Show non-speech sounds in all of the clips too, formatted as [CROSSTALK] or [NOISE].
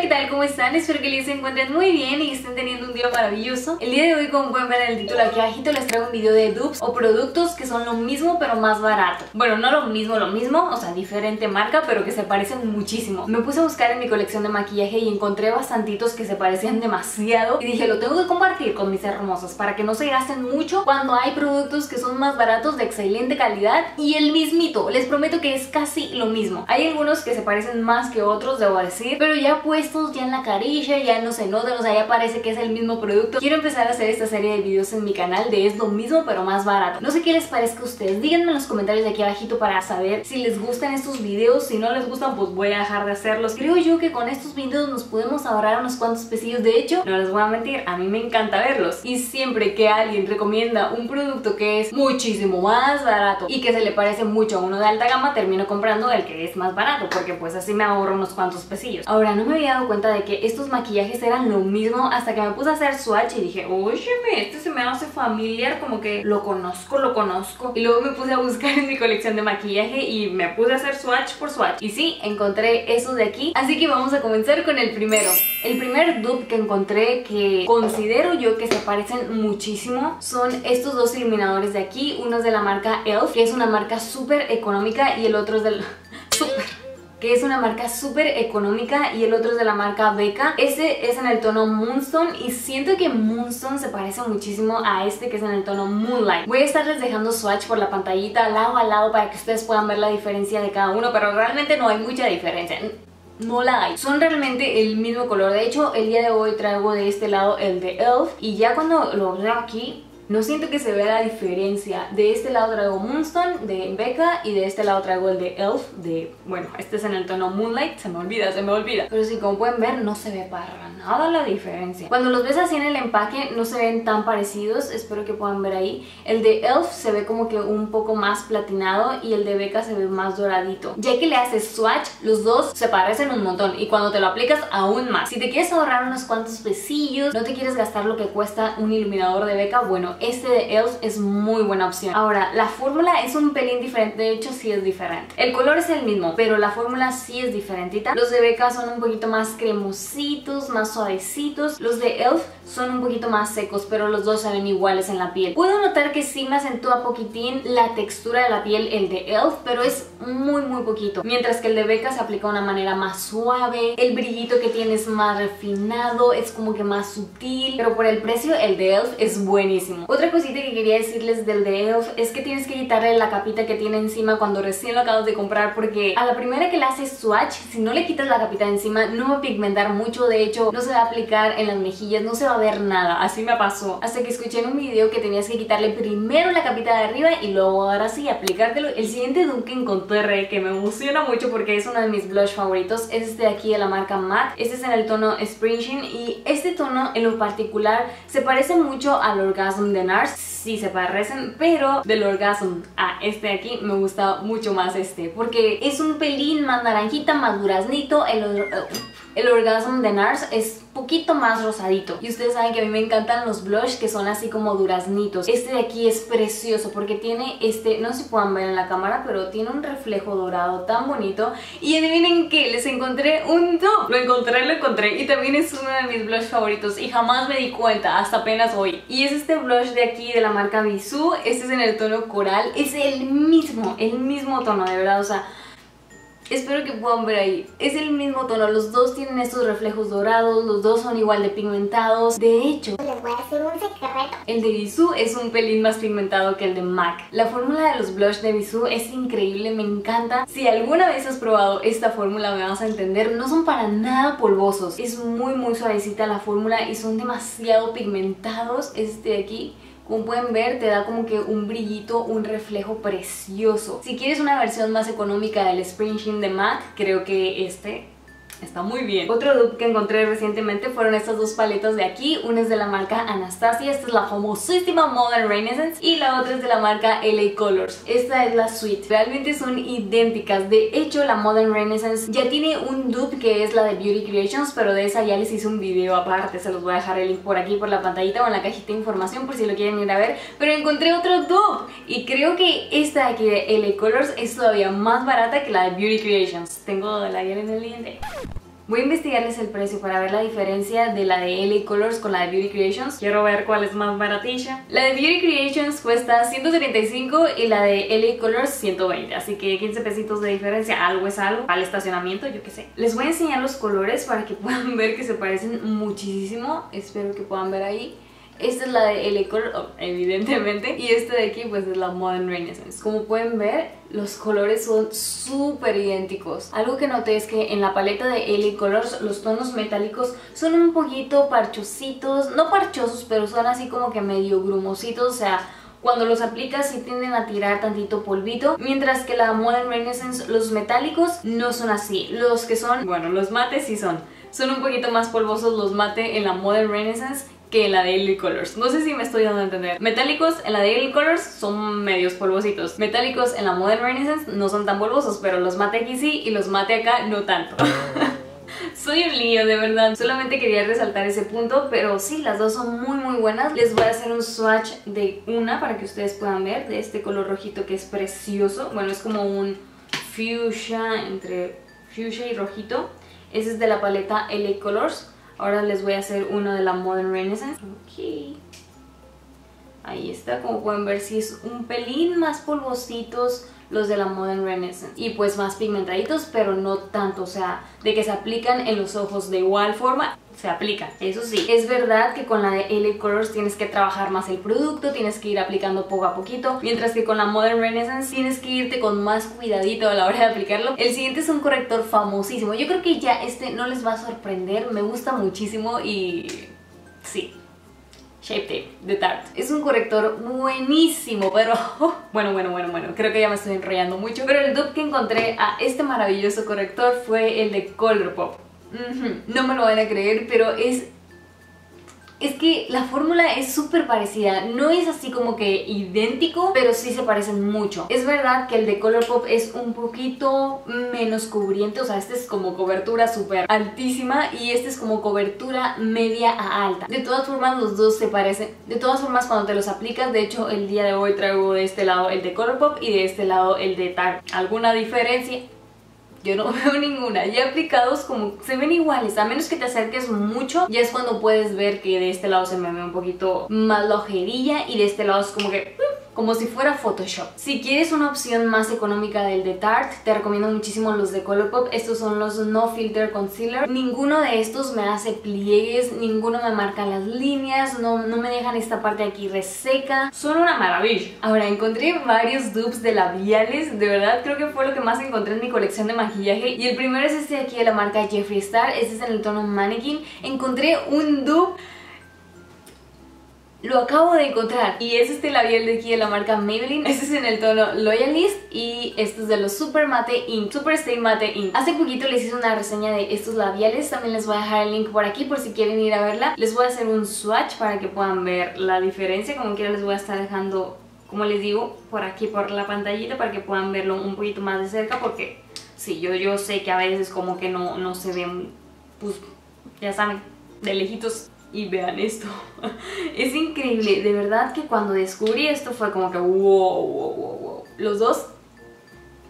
¿qué tal? ¿Cómo están? Espero que les encuentren muy bien y estén teniendo un día maravilloso. El día de hoy, como pueden ver en el título aquí abajito, les traigo un video de dupes o productos que son lo mismo pero más barato. Bueno, no lo mismo, lo mismo, o sea, diferente marca, pero que se parecen muchísimo. Me puse a buscar en mi colección de maquillaje y encontré bastantitos que se parecían demasiado y dije, lo tengo que compartir con mis hermosos para que no se gasten mucho cuando hay productos que son más baratos, de excelente calidad y el mismito. Les prometo que es casi lo mismo. Hay algunos que se parecen más que otros, debo decir, pero ya puestos ya en la carilla, ya no se notan, o sea, ya parece que es el mismo producto. Quiero empezar a hacer esta serie de videos en mi canal de es lo mismo pero más barato. No sé qué les parezca a ustedes, díganme en los comentarios de aquí abajito para saber si les gustan estos videos, si no les gustan pues voy a dejar de hacerlos. Creo yo que con estos videos nos podemos ahorrar unos cuantos pesillos, de hecho, no les voy a mentir, a mí me encanta verlos. Y siempre que alguien recomienda un producto que es muchísimo más barato y que se le parece mucho a uno de alta gama, termino comprando el que es más barato, porque pues así me ahorro unos cuantos pesillos. Ahora, no me había cuenta de que estos maquillajes eran lo mismo hasta que me puse a hacer swatch y dije, óyeme, este se me hace familiar, como que lo conozco, lo conozco. Y luego me puse a buscar en mi colección de maquillaje y me puse a hacer swatch por swatch. Y sí, encontré esos de aquí, así que vamos a comenzar con el primero. El primer dupe que encontré que considero yo que se parecen muchísimo son estos dos iluminadores de aquí. Uno es de la marca ELF, que es una marca súper económica y el otro es del... [LAUGHS] súper que es una marca súper económica y el otro es de la marca Becca. Este es en el tono Moonstone y siento que Moonstone se parece muchísimo a este que es en el tono Moonlight. Voy a estarles dejando swatch por la pantallita lado a lado para que ustedes puedan ver la diferencia de cada uno, pero realmente no hay mucha diferencia no la hay. Son realmente el mismo color. De hecho, el día de hoy traigo de este lado el de ELF y ya cuando lo veo aquí no siento que se vea la diferencia. De este lado traigo Moonstone de Becca y de este lado traigo el de ELF de... Bueno, este es en el tono Moonlight, se me olvida, se me olvida. Pero sí, como pueden ver, no se ve para nada la diferencia. Cuando los ves así en el empaque no se ven tan parecidos, espero que puedan ver ahí. El de ELF se ve como que un poco más platinado y el de Becca se ve más doradito. Ya que le haces swatch, los dos se parecen un montón y cuando te lo aplicas aún más. Si te quieres ahorrar unos cuantos pesillos, no te quieres gastar lo que cuesta un iluminador de Becca, bueno, este de ELF es muy buena opción. Ahora, la fórmula es un pelín diferente, de hecho sí es diferente. El color es el mismo, pero la fórmula sí es diferentita. Los de Becca son un poquito más cremositos, más suavecitos. Los de ELF son un poquito más secos, pero los dos se ven iguales en la piel. Puedo notar que sí me acentúa poquitín la textura de la piel el de ELF, pero es muy muy poquito. Mientras que el de Becca se aplica de una manera más suave, el brillito que tiene es más refinado, es como que más sutil, pero por el precio el de ELF es buenísimo. Otra cosita que quería decirles del de ELF es que tienes que quitarle la capita que tiene encima cuando recién lo acabas de comprar porque a la primera que le haces swatch, si no le quitas la capita encima no va a pigmentar mucho, de hecho no se va a aplicar en las mejillas, no se va a ver nada, así me pasó. Hasta que escuché en un video que tenías que quitarle primero la capita de arriba y luego ahora sí aplicártelo. El siguiente dupe que encontré que me emociona mucho porque es uno de mis blush favoritos es este de aquí de la marca MAC. Este es en el tono Spring y este tono en lo particular se parece mucho al Orgasm de NARS. Sí se parecen, pero del Orgasm a este de aquí me gusta mucho más este porque es un pelín más naranjita, más duraznito. El, el Orgasm de NARS es poquito más rosadito. Y ustedes saben que a mí me encantan los blush que son así como duraznitos. Este de aquí es precioso porque tiene este, no sé si puedan ver en la cámara, pero tiene un reflejo dorado tan bonito. Y adivinen qué, les encontré un top. Lo encontré, lo encontré. Y también es uno de mis blush favoritos y jamás me di cuenta, hasta apenas hoy. Y es este blush de aquí de la marca Bisú. Este es en el tono coral. Es el mismo, el mismo tono, de verdad, o sea... Espero que puedan ver ahí. Es el mismo tono, los dos tienen estos reflejos dorados, los dos son igual de pigmentados. De hecho, les voy a decir un secreto. El de Bisú es un pelín más pigmentado que el de MAC. La fórmula de los blush de Bisú es increíble, me encanta. Si alguna vez has probado esta fórmula me vas a entender, no son para nada polvosos. Es muy muy suavecita la fórmula y son demasiado pigmentados. Este de aquí como pueden ver te da como que un brillito, un reflejo precioso. Si quieres una versión más económica del Spring Sheen de MAC, creo que este Está muy bien. Otro dupe que encontré recientemente fueron estas dos paletas de aquí. Una es de la marca Anastasia, esta es la famosísima Modern Renaissance y la otra es de la marca LA Colors. Esta es la Sweet. Realmente son idénticas. De hecho, la Modern Renaissance ya tiene un dupe que es la de Beauty Creations, pero de esa ya les hice un video aparte. Se los voy a dejar el link por aquí, por la pantallita o en la cajita de información por si lo quieren ir a ver. Pero encontré otro dupe y creo que esta de aquí de LA Colors es todavía más barata que la de Beauty Creations. Tengo la guía en el diente. Voy a investigarles el precio para ver la diferencia de la de LA Colors con la de Beauty Creations. Quiero ver cuál es más baratilla. La de Beauty Creations cuesta 135 y la de LA Colors 120. Así que 15 pesitos de diferencia, algo es algo. Al estacionamiento, yo qué sé. Les voy a enseñar los colores para que [LAUGHS] puedan ver que se parecen muchísimo. Espero que puedan ver ahí. Esta es la de LA Color, oh, evidentemente. Y esta de aquí pues es la Modern Renaissance. Como pueden ver, los colores son súper idénticos. Algo que noté es que en la paleta de LA Colors los tonos metálicos son un poquito parchositos. No parchosos, pero son así como que medio grumositos. O sea, cuando los aplicas sí tienden a tirar tantito polvito, mientras que la Modern Renaissance, los metálicos no son así. Los que son, bueno, los mates sí son. Son un poquito más polvosos los mate en la Modern Renaissance que en la Daily Colors. No sé si me estoy dando a entender. Metálicos en la Daily Colors son medios polvositos. Metálicos en la Modern Renaissance no son tan polvosos, pero los mate aquí sí y los mate acá no tanto. [LAUGHS] Soy un lío, de verdad. Solamente quería resaltar ese punto, pero sí, las dos son muy muy buenas. Les voy a hacer un swatch de una para que ustedes puedan ver, de este color rojito que es precioso. Bueno, es como un fuchsia entre fuchsia y rojito. Ese es de la paleta LA Colors. Ahora les voy a hacer uno de la Modern Renaissance. Ok. Ahí está, como pueden ver, si es un pelín más polvositos los de la Modern Renaissance. Y pues más pigmentaditos, pero no tanto, o sea, de que se aplican en los ojos de igual forma se aplica, eso sí. Es verdad que con la de LA Colors tienes que trabajar más el producto, tienes que ir aplicando poco a poquito, mientras que con la Modern Renaissance tienes que irte con más cuidadito a la hora de aplicarlo. El siguiente es un corrector famosísimo. Yo creo que ya este no les va a sorprender, me gusta muchísimo y sí, Shape Tape de Tarte. Es un corrector buenísimo, pero... [LAUGHS] bueno, bueno, bueno, bueno, creo que ya me estoy enrollando mucho. Pero el dupe que encontré a este maravilloso corrector fue el de Colourpop. No me lo van a creer, pero es es que la fórmula es súper parecida, no es así como que idéntico, pero sí se parecen mucho. Es verdad que el de Colourpop es un poquito menos cubriente, o sea, este es como cobertura súper altísima y este es como cobertura media a alta. De todas formas, los dos se parecen. De todas formas, cuando te los aplicas, de hecho, el día de hoy traigo de este lado el de Colourpop y de este lado el de Tarte. ¿Alguna diferencia? Yo no [LAUGHS] veo ninguna. Ya aplicados como se ven iguales. A menos que te acerques mucho, ya es cuando puedes ver que de este lado se me ve un poquito más la ojerilla y de este lado es como que como si fuera Photoshop. Si quieres una opción más económica del de Tarte, te recomiendo muchísimo los de Colourpop. Estos son los No Filter Concealer. Ninguno de estos me hace pliegues, ninguno me marca las líneas, no, no me dejan esta parte de aquí reseca. Son una maravilla. Ahora, encontré varios dupes de labiales. De verdad, creo que fue lo que más encontré en mi colección de maquillaje. Y el primero es este de aquí de la marca Jeffree Star. Este es en el tono Mannequin. Encontré un dupe lo acabo de encontrar. Y es este labial de aquí de la marca Maybelline. Este es en el tono Loyalist y este es de los Super Matte Ink, Super Stay Matte Ink. Hace poquito les hice una reseña de estos labiales, también les voy a dejar el link por aquí por si quieren ir a verla. Les voy a hacer un swatch para que puedan ver la diferencia, como quiera les voy a estar dejando, como les digo, por aquí por la pantallita para que puedan verlo un poquito más de cerca. Porque sí, yo, yo sé que a veces como que no, no se ven, pues ya saben, de lejitos y vean esto. [LAUGHS] es increíble, de verdad que cuando descubrí esto fue como que wow, wow, wow, wow. Los dos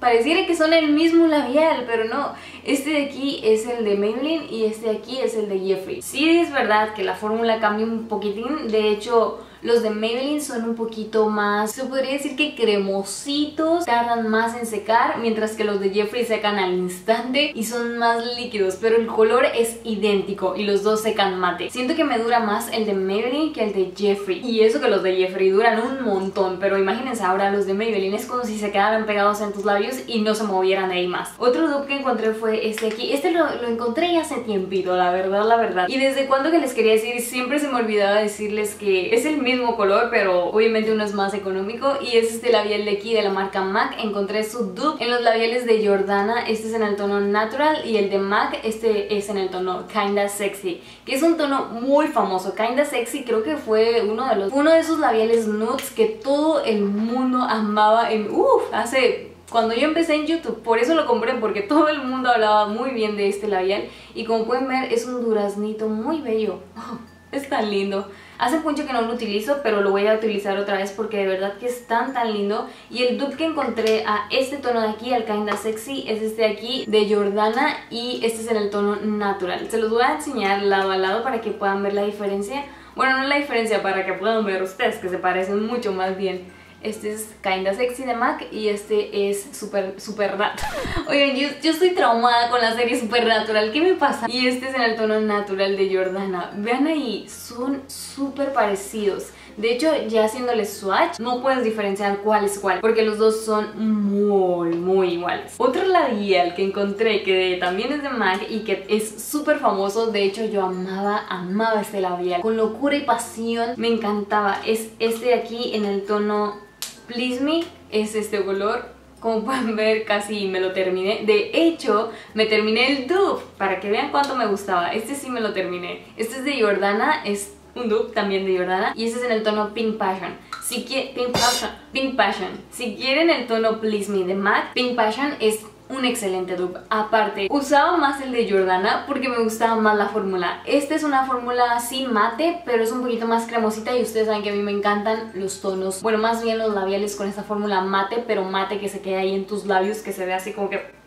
pareciera que son el mismo labial, pero no. Este de aquí es el de Maybelline y este de aquí es el de Jeffree. Sí es verdad que la fórmula cambia un poquitín, de hecho los de Maybelline son un poquito más, se podría decir que cremositos, tardan más en secar, mientras que los de Jeffree secan al instante y son más líquidos, pero el color es idéntico y los dos secan mate. Siento que me dura más el de Maybelline que el de Jeffree. Y eso que los de Jeffree duran un montón, pero imagínense ahora los de Maybelline es como si se quedaran pegados en tus labios y no se movieran ahí más. Otro dupe que encontré fue este aquí. Este lo, encontré hace tiempito, la verdad, la verdad. Y desde cuando que les quería decir, siempre se me olvidaba decirles que es el mismo color, pero obviamente uno es más económico y es este labial de aquí de la marca MAC. Encontré su dupe en los labiales de Jordana, este es en el tono Natural y el de MAC, este es en el tono Kinda Sexy, que es un tono muy famoso. Kinda Sexy creo que fue uno de los uno de esos labiales nudes que todo el mundo amaba en uff, hace cuando yo empecé en YouTube, por eso lo compré, porque todo el mundo hablaba muy bien de este labial y como pueden ver es un duraznito muy bello. [LAUGHS] es tan lindo. Hace mucho que no lo utilizo, pero lo voy a utilizar otra vez porque de verdad que es tan tan lindo. Y el dupe que encontré a este tono de aquí, al Kinda Sexy, es este de aquí de Jordana y este es en el tono natural. Se los voy a enseñar lado a lado para que puedan ver la diferencia. Bueno, no la diferencia, para que puedan ver ustedes, que se parecen mucho más bien. Este es Kinda Sexy de MAC y este es Super, super Natural. [LAUGHS] Oigan, yo, yo, estoy traumada con la serie Super Natural, ¿qué me pasa? Y este es en el tono natural de Jordana. Vean ahí, son súper parecidos. De hecho, ya haciéndole swatch, no puedes diferenciar cuál es cuál, porque los dos son muy, muy iguales. Otro labial que encontré que también es de MAC y que es súper famoso, de hecho yo amaba, amaba este labial. Con locura y pasión me encantaba. Es este de aquí en el tono Please Me es este color como pueden ver casi me lo terminé. De hecho me terminé el dupe para que vean cuánto me gustaba. Este sí me lo terminé. Este es de Jordana es un dupe también de Jordana y este es en el tono Pink Passion. Si quieren Pink Passion, Pink Passion. Si quieren el tono Please Me de MAC Pink Passion es un excelente dupe. Aparte, usaba más el de Jordana porque me gustaba más la fórmula. Esta es una fórmula así mate, pero es un poquito más cremosita y ustedes saben que a mí me encantan los tonos, bueno, más bien los labiales con esta fórmula mate, pero mate que se quede ahí en tus labios, que se ve así como que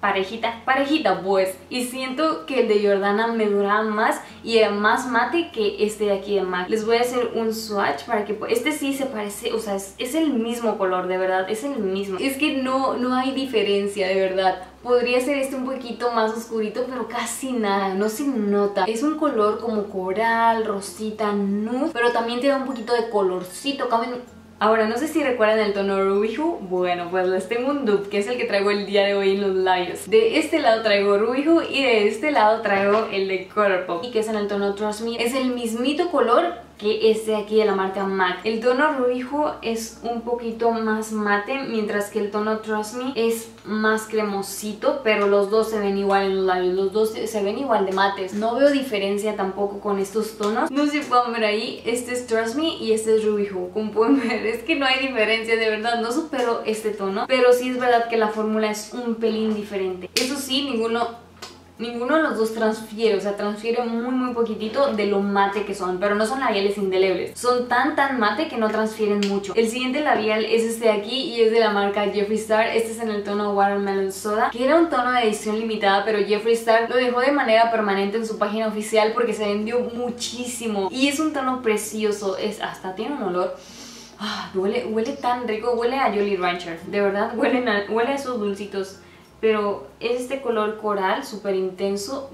parejita, parejita pues. Y siento que el de Jordana me duraba más y era más mate que este de aquí de MAC. Les voy a hacer un swatch para que este sí se parece, o sea es, es, el mismo color de verdad, es el mismo. Es que no, no hay diferencia de verdad. Podría ser este un poquito más oscurito pero casi nada, no se nota. Es un color como coral, rosita, nude pero también tiene un poquito de colorcito, caben Ahora, no sé si recuerdan el tono Ruby Hoo. Bueno, pues les tengo un dupe, que es el que traigo el día de hoy en los labios. De este lado traigo Ruby Hoo y de este lado traigo el de Colourpop. Y que es en el tono Trust Me. Es el mismito color que este de aquí de la marca MAC. El tono Rubijo es un poquito más mate, mientras que el tono Trust Me es más cremosito, pero los dos se ven igual en los labios, los dos se ven igual de mates. No veo diferencia tampoco con estos tonos. No sé si pueden ver ahí, este es Trust Me y este es Rubijo. Como pueden [LAUGHS] ver, es que no hay diferencia, de verdad, no supero este tono, pero sí es verdad que la fórmula es un pelín diferente. Eso sí, ninguno Ninguno de los dos transfiere, o sea, transfiere muy muy poquitito de lo mate que son, pero no son labiales indelebles. Son tan tan mate que no transfieren mucho. El siguiente labial es este de aquí y es de la marca Jeffree Star. Este es en el tono Watermelon Soda, que era un tono de edición limitada, pero Jeffree Star lo dejó de manera permanente en su página oficial porque se vendió muchísimo. Y es un tono precioso, es hasta tiene un olor... Ah, huele, huele tan rico, huele a Jolly Rancher, de verdad, huele huele a esos dulcitos pero este color coral súper intenso,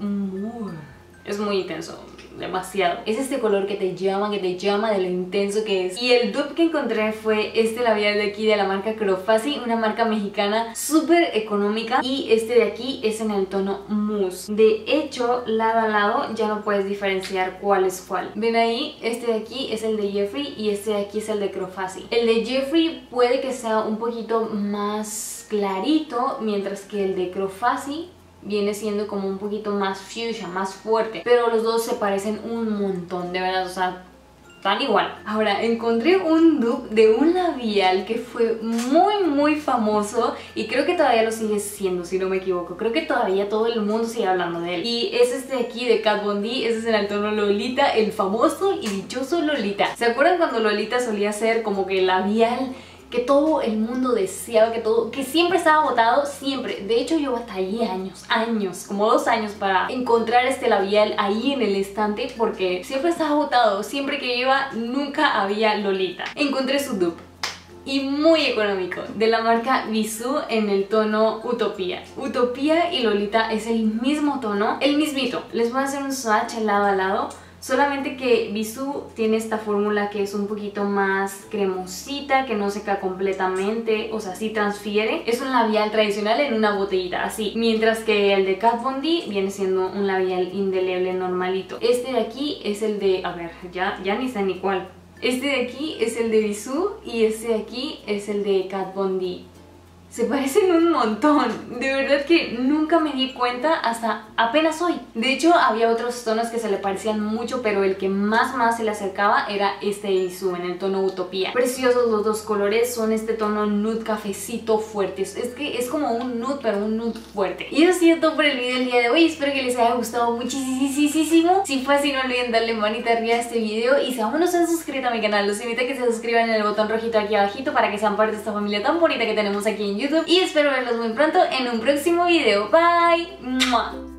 es muy intenso, demasiado. Es este color que te llama, que te llama de lo intenso que es. Y el dupe que encontré fue este labial de aquí de la marca Crofasi, una marca mexicana súper económica. Y este de aquí es en el tono mousse. De hecho, lado a lado ya no puedes diferenciar cuál es cuál. Ven ahí, este de aquí es el de Jeffree y este de aquí es el de Crofasi. El de Jeffree puede que sea un poquito más clarito, mientras que el de Crofasi viene siendo como un poquito más fuchsia, más fuerte. Pero los dos se parecen un montón, de verdad, o sea, tan igual. Ahora, encontré un dupe de un labial que fue muy muy famoso y creo que todavía lo sigue siendo, si no me equivoco. Creo que todavía todo el mundo sigue hablando de él. Y es este de aquí de Kat Von D, ese es en el tono Lolita, el famoso y dichoso Lolita. ¿Se acuerdan cuando Lolita solía ser como que labial que todo el mundo deseaba, que todo, que siempre estaba agotado, siempre. De hecho yo batallé años, años, como dos años para encontrar este labial ahí en el estante porque siempre estaba agotado, siempre que iba nunca había Lolita. Encontré su dupe y muy económico de la marca Bisú en el tono Utopía. Utopía y Lolita es el mismo tono, el mismito. Les voy a hacer un swatch lado a lado Solamente que Bisú tiene esta fórmula que es un poquito más cremosita, que no seca completamente, o sea, sí transfiere. Es un labial tradicional en una botellita, así. Mientras que el de Kat Von D viene siendo un labial indeleble normalito. Este de aquí es el de... a ver, ya, ya ni sé ni cuál. Este de aquí es el de Bisú y este de aquí es el de Kat Von D Se parecen un montón. De verdad que nunca me di cuenta hasta apenas hoy. De hecho, había otros tonos que se le parecían mucho, pero el que más más se le acercaba era este Isu en el tono Utopía. Preciosos los dos colores, son este tono nude cafecito fuerte. Es que es como un nude, pero un nude fuerte. Y eso sido todo por el video del día de hoy. Espero que les haya gustado muchísimo. Si fue así, no olviden darle manita arriba a este video. Y si aún no se han suscrito a mi canal, los invito a que se suscriban en el botón rojito aquí abajito para que sean parte de esta familia tan bonita que tenemos aquí en YouTube. Y espero verlos muy pronto en un próximo video. Bye.